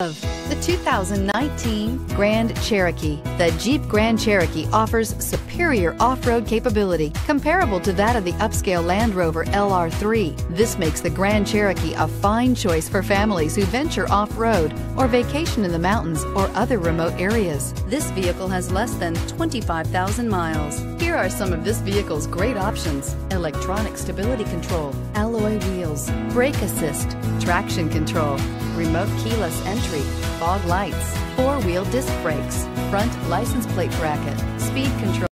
The 2019 Grand Cherokee. The Jeep Grand Cherokee offers superior off-road capability comparable to that of the upscale Land Rover LR3. This makes the Grand Cherokee a fine choice for families who venture off-road or vacation in the mountains or other remote areas. This vehicle has less than 25,000 miles. Here are some of this vehicle's great options. Electronic stability control, alloy wheels, brake assist, traction control, remote keyless entry, fog lights, four-wheel disc brakes, front license plate bracket, speed control,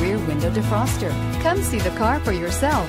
rear window defroster. Come see the car for yourself.